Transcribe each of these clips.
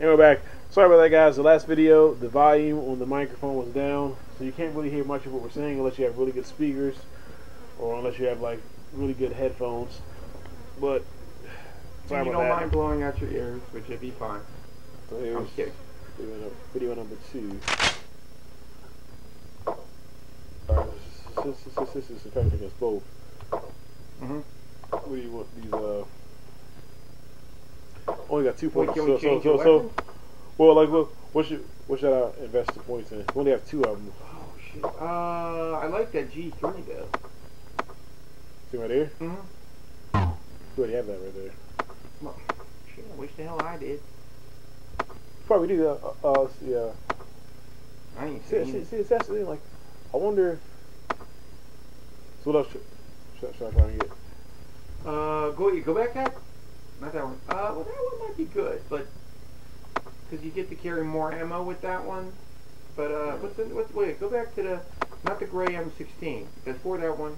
And we're back. Sorry about that, guys. The last video, the volume on the microphone was down, so you can't really hear much of what we're saying unless you have really good speakers, or unless you have like really good headphones. But sorry you about don't that. mind blowing out your ears, which would be fine. So I'm kidding. video, video number two. Alright, this, this, this, this is affecting us both. Mm-hmm. What do you want these? Uh, only got two points. can so, so, so, so, well, like, what, what should, what should I invest the points in? We only have two of them. Oh shit. Uh, I like that G3 though. See right here? Mm-hmm. You already have that right there. Shit, I wish the hell I did. Probably do. Uh, uh, uh, see, uh, I ain't see, seen see, it. see, it's actually like, I wonder. So what else should, should, should I try and get? Uh, go go back that. Not that one. Uh, well, that one might be good, but because you get to carry more ammo with that one. But uh, what's the, what's wait? Go back to the not the gray M16 because for that one.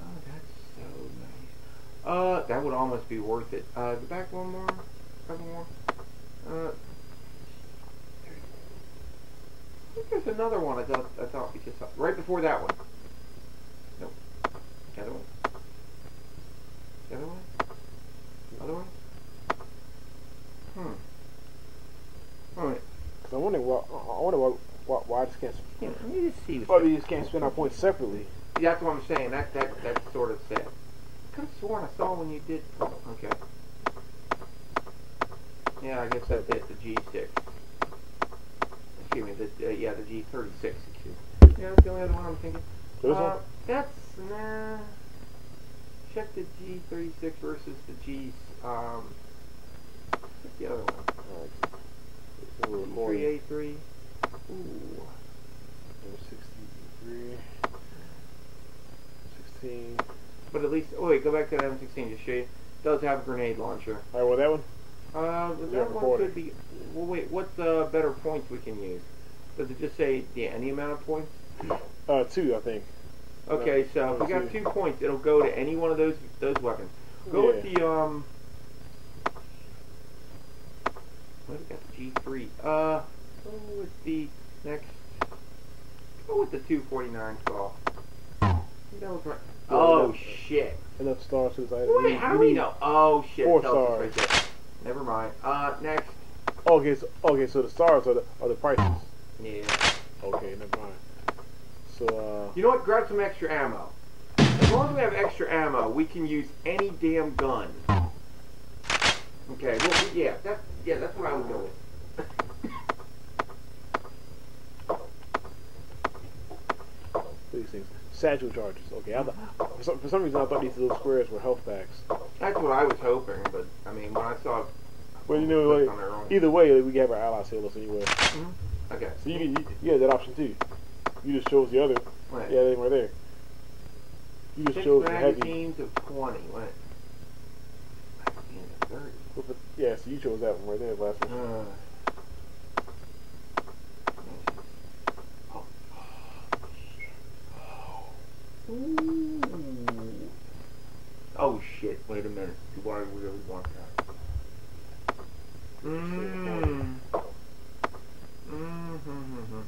Oh, that's so nice. Uh, that would almost be worth it. Uh, go back one more, couple more. Uh, I think there's another one. I thought I thought we just saw right before that one. Nope. The other one. The other one. Other one. Hmm. Alright. Cause I wonder why. I wonder why. Why, why I just can't. Yeah, let me just see. Why we just can't spend our points separately? That's what I'm saying. That that that's sort of sad. I could have sworn I saw when you did. Okay. Yeah, I guess that's it. The G6. Excuse me. The uh, yeah, the G36. Excuse me. Yeah, that's the only other one I'm thinking. Uh, one? that's nah. Check the G36 versus the G. Um. What's the other one? So we're 383. Ooh. 63. 16. But at least, oh wait, go back to that M16 just show you. It does have a grenade launcher. Alright, well, that one? Uh, Yeah, that one could be. Well, wait, what's uh, better points we can use? Does it just say the any amount of points? Uh, two, I think. Okay, so if we got two points, it'll go to any one of those those weapons. Go with the um. What we got the G3? Uh, go with the next. Go with the 249 saw. That was right. Yeah, Oh shit! Enough stars to this item. Wait, how do we know? Oh shit! four it stars. right there. Never mind. Uh, next. Okay, so, okay, so the stars are the, are the prices. Yeah. Okay, never mind. So, uh, You know what? Grab some extra ammo. As long as we have extra ammo, we can use any damn gun. Okay. Well, we- yeah. That's yeah. That's what I would go with. these things. Satchel charges. Okay, I th- for, some, for some reason I thought these little squares were health packs. That's what I was hoping, but I mean, when I saw. Well, you know, like, on their own. either way, we can have our allies heal us anyway. Okay. So you, can- you, you have that option too. You just chose the other. What? Yeah, that right there. You just Six chose the heavy. magazines of twenty. What? Magazines of. With the- Yeah, so you chose that one right there, last one. Uh, Ooh. Oh shit, wait a minute. Do I really want that? Mmm. Mm-hmm.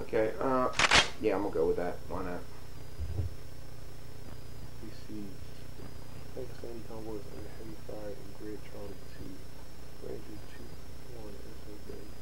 Okay, uh, yeah, I'm gonna go with that. Why not? We see under heavy fire Charlie 2. Ranger 2 1 SO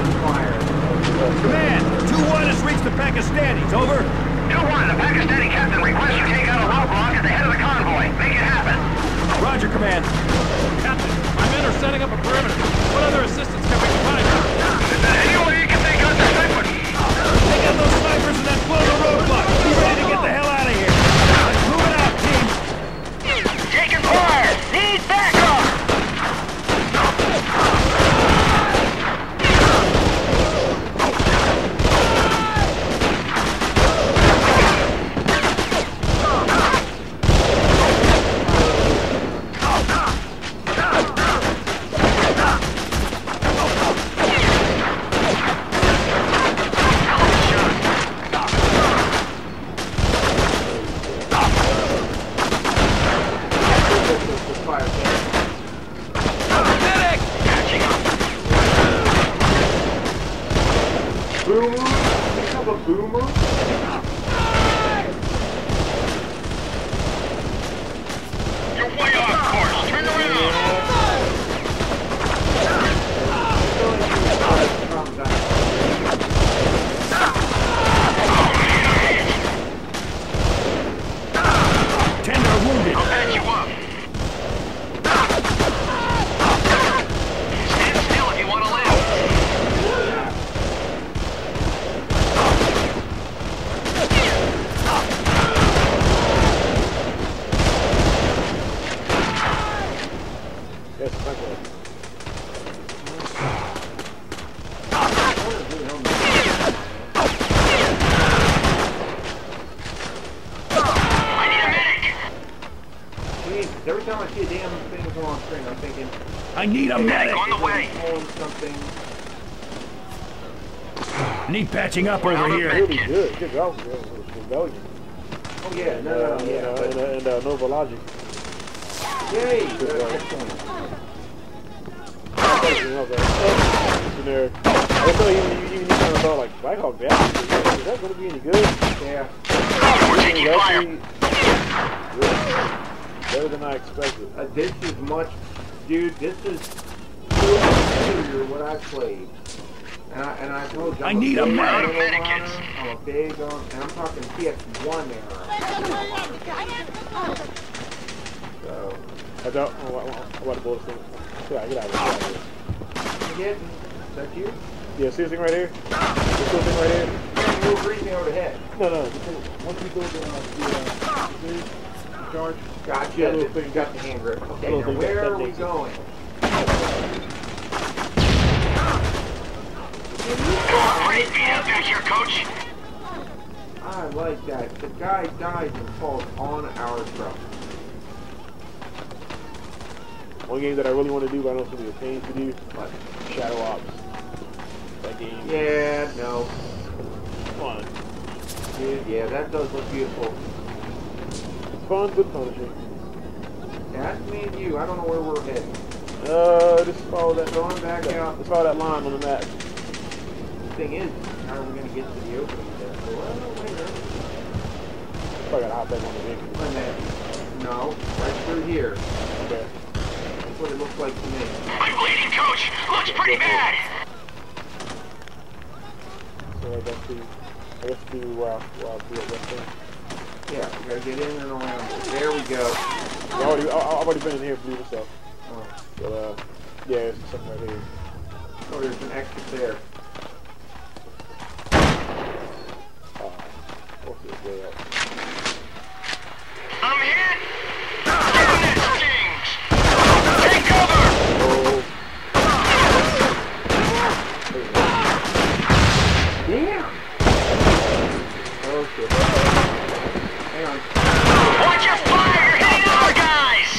the Pakistanis. Over. 2-1, the Pakistani captain requests you take out a roadblock at the head of the convoy. Make it happen. Roger, Command. Captain, my men are setting up a perimeter. What other assistance can we provide? Is there any way you can take out the sniper? Take out those snipers and then blow the roadblock. Be ready to get the hell out of here. Let's move it out, team. Taking fire! Need backup! This fire. Catching up. Boomer? You have a boomer? You're way off course. Turn around. Calm down. Tender wounded. I'll patch you up. Stand still if you want to live. Yes, sniper. I need a medic. Jeez, every time I see a damn thing go on screen, I'm thinking, I need a medic. On the way. home something. Need patching up over here. Really good. Good job, girl. Oh yeah, And, no, uh, no, and, yeah, uh, and, uh, and uh, Nova Logic. yay! Good job. I was like, you, you, Black Hawk Down. Is that going to be any good? Yeah. We're taking It's fire. good. better than I expected. Uh, this is much, dude. This is superior what I played. And I, and I told you, I I'm need a big medic. on Medic I'm a big on, and I'm talking PS1 era. So, I don't. Oh, I, I, I want to blow this thing. Get out. Get out of here. I'm. Is that you? Yeah, see this thing right here? This little thing right here? Yeah, you were breathing over the head. No, no. Once we go to uh, the, uh, the charge, Gotcha. That little thing- thing got the hand grip. Okay, now where are we going? Great beat back here, coach. I like that. The guy dies and falls on our truck. one game that I really want to do, but I know it's going to be a pain to do, But, Shadow Ops. That game. yeah, no. Fun. Dude, yeah, that does look beautiful. Fun, but punishing. That's me and you. I don't know where we're heading. Uh, just follow that. Going back that- out. Just follow that line on the map. Thing is, how are we going to get to the opening there? Well, wait a minute. Probably got to hop back on the vehicle. Wait a minute. No, right through here. Okay. That's what it looks like to me. I'm bleeding, coach. Looks pretty bad. So I guess to, I guess to where I, where do it. That thing. Yeah, we gotta get in and around it. There we go. I've already, I, I've already been in here, believe myself. Oh, But uh, yeah, there's something right here. oh there's an exit there. Uh, what's up? I'm hit. Damn, that stings. Take cover. Oh, Damn! Okay. Hang on. Watch your fire. You're hitting our guys.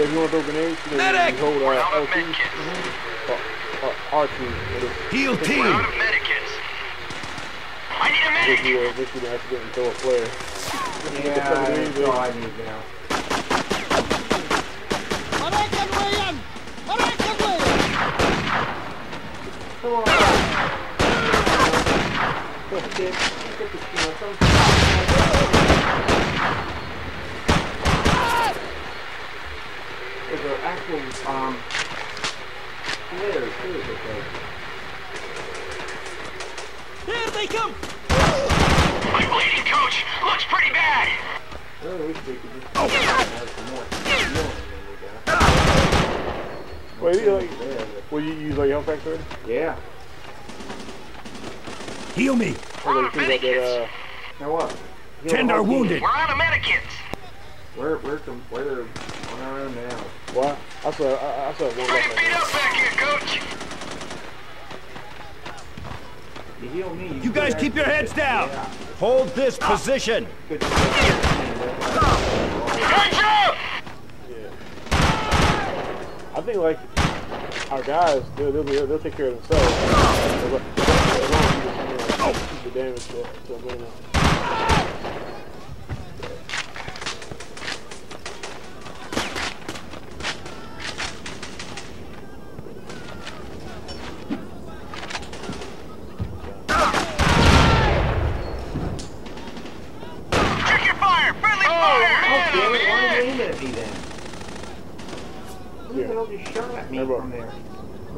want to throw grenades, you, know, Medic! you hold uh, We're out of L2, medkits. or R2, and it's Heal We're team. out of medikits. I need a if medic. you uh, if you accidentally throw a flare. Yeah, that's all I need now. Come on. Get the, get the, you know, some- There's an actual, um, flares too, it looks like. Here they come. I'm bleeding, coach. Looks pretty bad. Really wish they could just have some more healing than we got. Wait, you like, will you use like health packs already? but- Yeah. Heal me. Or like things like that, uh, Now what? Heal Tend our whole team. wounded. We're out of medikits. Where, where's the, where they're on our own now? Well, I saw, I, I saw one Pretty left beat right up back here, coach. You heal me. You guys keep your heads down. Yeah. Hold this position. Good. Yeah. I think like our guys, they'll, they'll, they'll, they'll take care of themselves. As long as you just, you know, keep the damage to, to a minimum. Check your fire. Friendly fire. Oh, damn it, why man. are you aiming at me then? Who the Yeah. hell just shot at me Hey, bro. From there?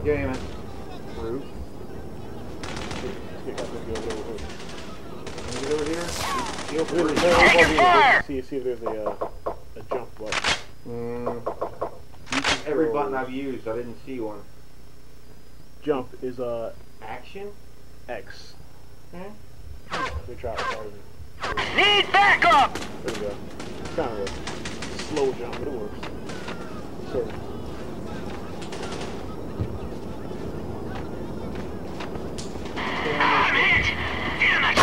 You're aiming. Rude. Get- get- get over there. Can you get over here? Feel There's- free. Take your fire! See, see if there's a, uh, a jump button. Mm. Every button I've used, I didn't see one. Jump is uh, Action? X. Hmm? They try to. Need backup. There we go. It's kind of a slow jump, but it works. Sort of. I'm hit. Damn it.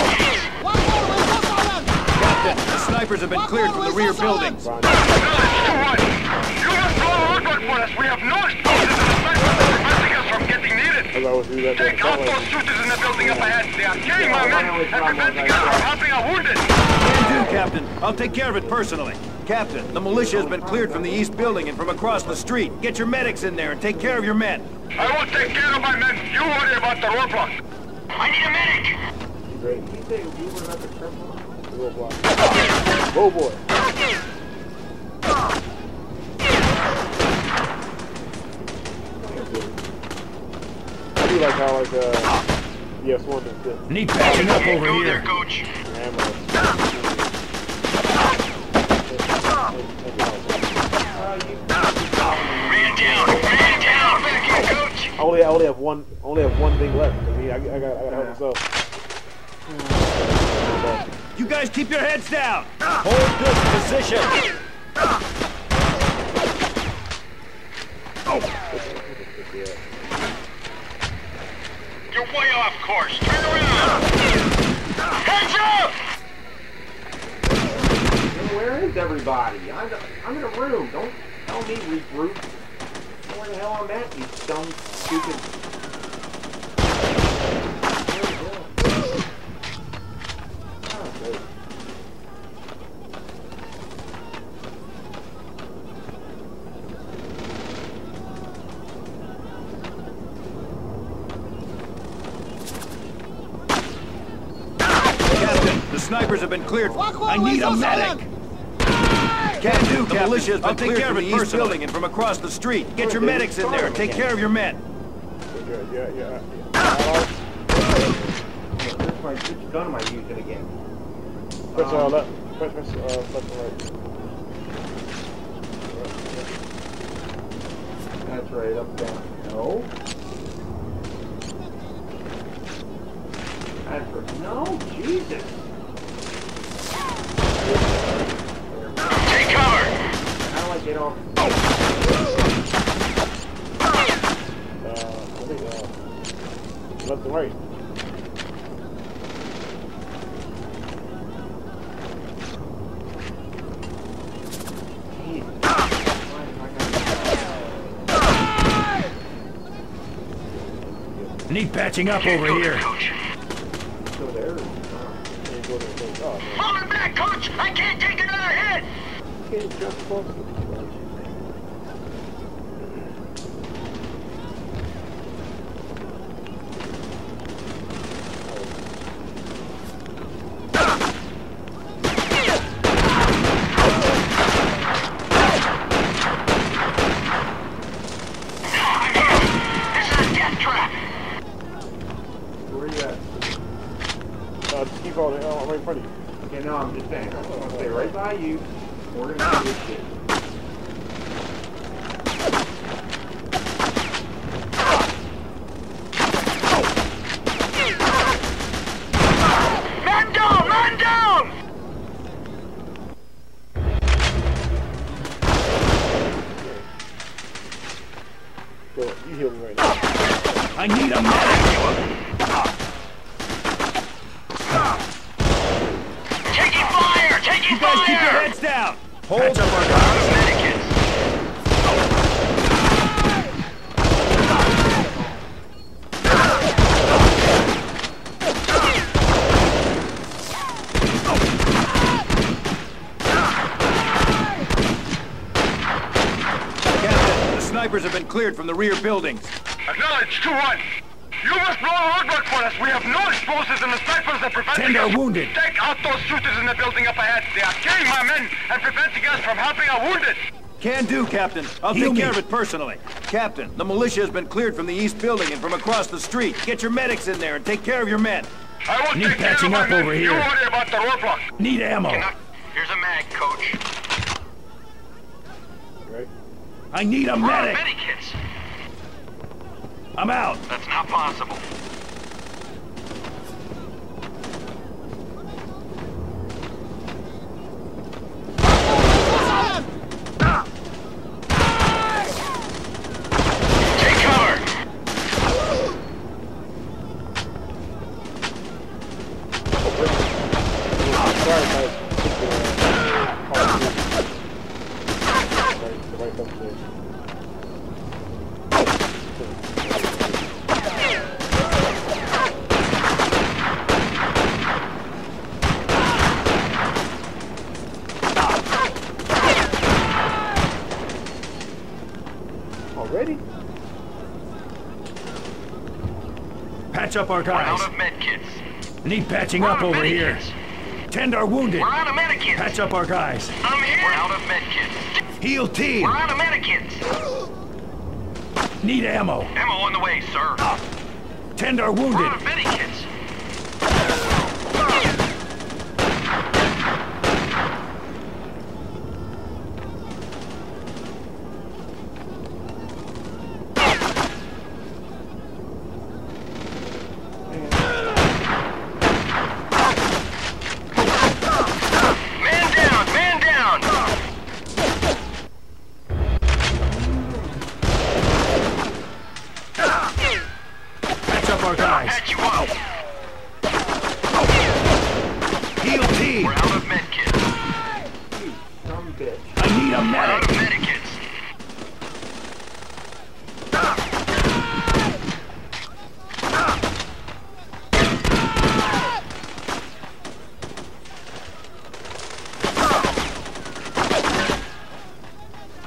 Captain, the snipers have been cleared from the rear buildings. Fine. You have blown work for us. We have no explosives in the snipers that are preventing us from getting needed. As I was do that, Take out those shooters in the building up ahead. They are killing my men and preventing us from helping our wounded. Can do, Captain. I'll take care of it personally. Captain, the militia has been cleared from the east building and from across the street. Get your medics in there and take care of your men. I will take care of my men. You worry about the roadblocks. I need a medic. Great. You say you were not criminal? Real block. Oh boy. I do like how like uh yes one is good. Need patching up over Go there, here. coach. Ammo. Down. Man down. Back here, coach. I only I only have one only have one thing left. I mean I, I got I gotta help myself. You guys keep your heads down. Hold this position. Oh. You're way off course. Turn around. Heads up. Then where is everybody? I'm, I'm in a room. Don't tell me regroup. I don't Where the hell I'm at, you dumb, stupid. Oh, Captain, the snipers have been cleared. I need a medic. Can do, The militia has been cleared from the east building and from across the street. Get your medics in there take care of your men. Yeah, yeah, yeah. yeah. Which, my, which gun am I using again? Press uh, Um, left. Press press uh left and right. That's right, up, down. No. That's right. No, Jesus. Take cover. How do I get off? Uh, I think uh, left and right. Jeez. Why am I gonna- Need patching up over here. Coach. Go there. Can't go there and take- oh, man. Falling back, Coach! I can't take another hit! You can't jump close to me. This is a death trap! where are you at? On. Oh, right in front of you. Okay, no, I'm just saying. I'm gonna stay right by you. We're gonna do this shit. Man down! Man down! Go, you heal me right now. I need a medic. Taking fire! Taking You guys fire! keep your heads down. Hold up our guys. Medikits. Captain, the snipers have been cleared from the rear buildings. Acknowledge, 2-1. You must blow a roadwork for us. We have no explosives and the snipers are preventing Ten are us. wounded. Take out those shooters in the building up ahead. They are killing my men and preventing us from helping our wounded. Can do, Captain. I'll Heal take me. care of it personally. Captain, the militia has been cleared from the east building and from across the street. Get your medics in there and take care of your men. I will Need take care of patching my up men. over You here. worry about the roadblock. Need ammo. Here's a mag, coach. I need a We're medic. medikits. I'm out. That's not possible. Up our We're out guys. of medkits. Need patching We're up over here. Tend our wounded. We're out of medikits. Patch up our guys. I'm here. We're out of medkits. Heal team. We're out of medikits. Need ammo. Ammo on the way, sir. Ah. Tend are We're wounded. out of medikits. Man down, man down. Patch up our guys. Patch you up. Heal team. We're out of medkits. You some bitch. I need a We're out of medic. medikits.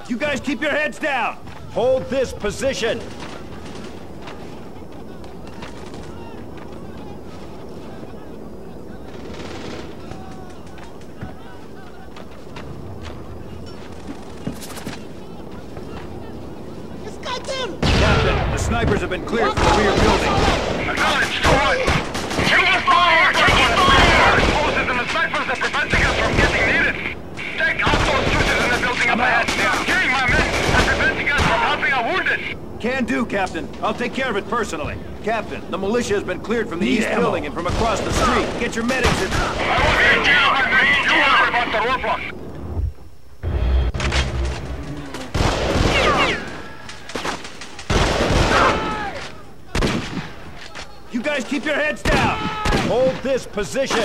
You guys keep your heads down. Hold this position. Captain, the snipers have been cleared from the rear building. Acknowledge, two one. Taking fire! Taking fire! Explosives and the snipers are preventing us from getting needed. Take out those shooters in the building up ahead. They are killing my men and preventing us from helping our wounded. Captain. I'll take care of it personally. Captain, the militia has been cleared from the Need east ammo. building and from across the street. Get your medics in. I will man down, my men. You about the roadblock. You guys keep your heads down. Hold this position.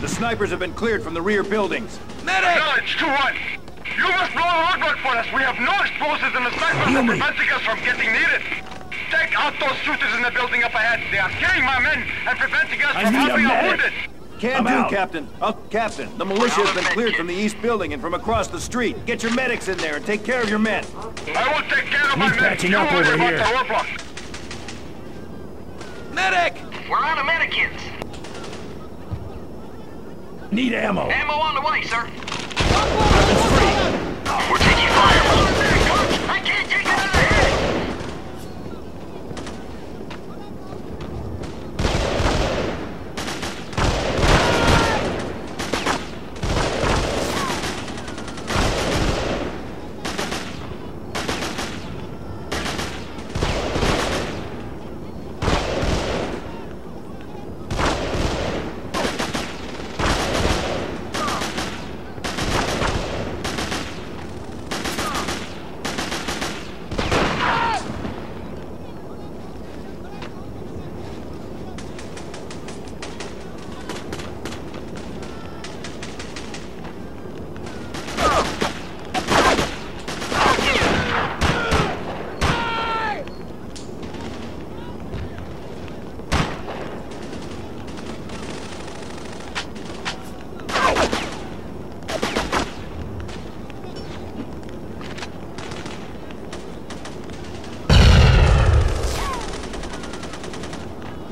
The snipers have been cleared from the rear buildings. Medic! Acknowledge 2-1. You must blow a roadblock for us. We have no explosives and the snipers Heal are preventing us from getting needed. Take out those shooters in the building up ahead. They are killing my men and preventing us I from need a helping our medic. wounded. Can I'm do, out. Captain. Oh, Captain, the militia has been cleared from the east building and from across the street. Get your medics in there and take care of your men. I will take care of my Need men. patching You up over here. Medic! We're out of medikits. Need ammo. Ammo on the way, sir. Weapons free. We're taking fire. I can't take another hit.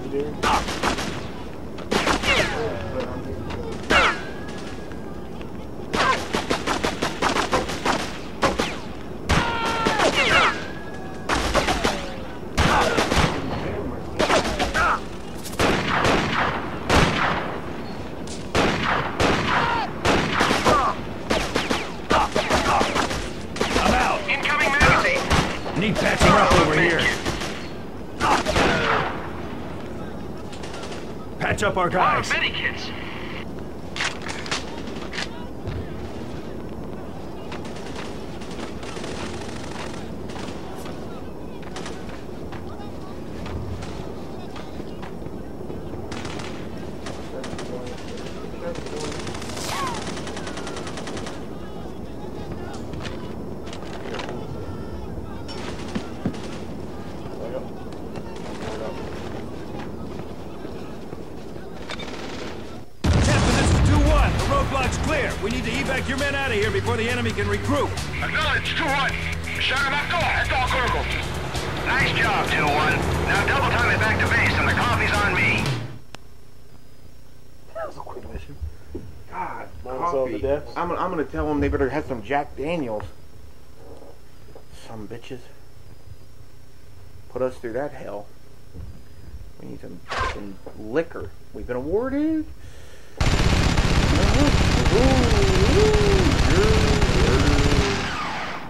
You there? I'm out. Incoming magazine. Need patching up over here. Patch up our guys medikits. Captain, this is 2-1. The roadblock's clear. We need to evac your men out of here before the enemy can regroup. Acknowledge 2-1. Shagamatko, eto Kurgo. Nice job, 2-1. Now double time it back to base and the coffee's on me. That was a quick mission. God, Mine the coffee. I'm, I'm gonna tell them they better have some Jack Daniels. Some bitches. Put us through that hell. We need some fucking liquor. We've been awarded.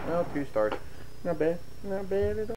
Well, two stars. Not bad. Not bad at all.